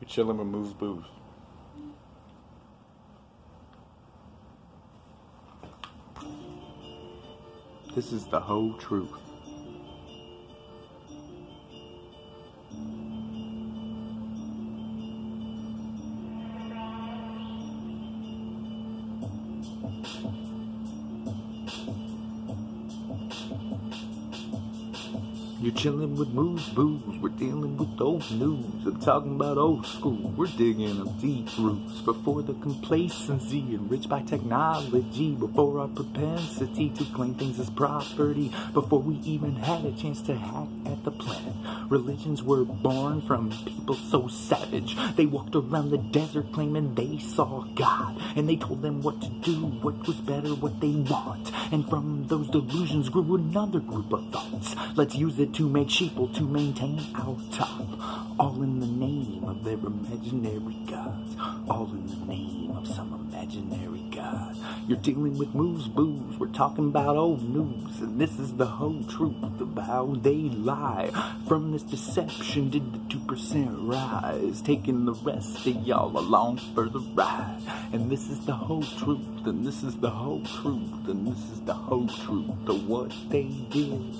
You're chilling with Moves Booze. This is the whole truth. You're chilling with Moves Booze. We're dealing with old news. I'm talking about old school. We're digging up deep roots before the complacency enriched by technology. Before our propensity to claim things as property. Before we even had a chance to hack at the planet. Religions were born from people so savage. They walked around the desert claiming they saw God. And they told them what to do, what was better, what they want. And from those delusions grew another group of thoughts. Let's use it to make sheeple to maintain our top. All in the name of their imaginary gods. All in the name of some imaginary god. You're dealing with moves, booze. We're talking about old news. And this is the whole truth of how they lie. From this deception did the 2% rise. Taking the rest of y'all along for the ride. And this is the whole truth. And this is the whole truth. And this is the whole truth of what they did.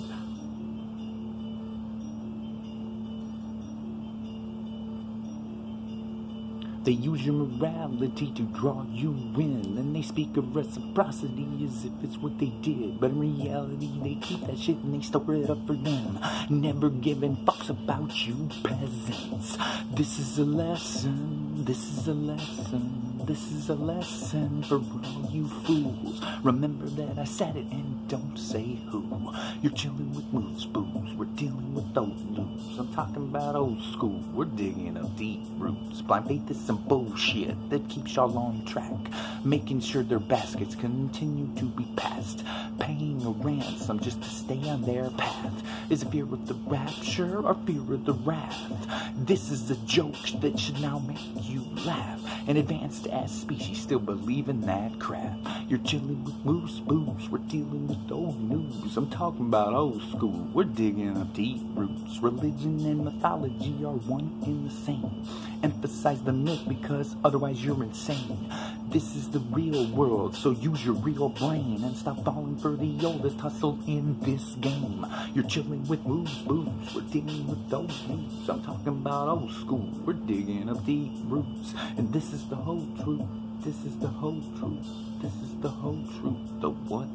They use your morality to draw you in. They speak of reciprocity as if it's what they did. But in reality, they keep that shit and they store it up for them. Never giving fucks about you peasants. This is a lesson. This is a lesson. This is a lesson for all you fools. Remember that I said it and don't say who. You're chilling with Moves Booze. We're dealing with old news. I'm talking about old school. We're digging up deep roots. Blind faith is some bullshit that keeps y'all on track. Making their baskets continue to be passed. Paying a ransom just to stay on their path. Is it fear of the rapture or fear of the wrath? This is a joke that should now make you laugh. An advanced ass species still believe in that crap. You're chilling with Moves Booze. We're dealing with old news. I'm talking about old school. We're digging up deep roots. Religion and mythology are one and the same. Emphasize the myth because otherwise you're insane. This is the real world, so use your real brain and stop falling for the oldest hustle in this game. You're chilling with Moves Booze. We're digging with those news. I'm talking about old school. We're digging up deep roots. And this is the whole truth. This is the whole truth. This is the whole truth The what.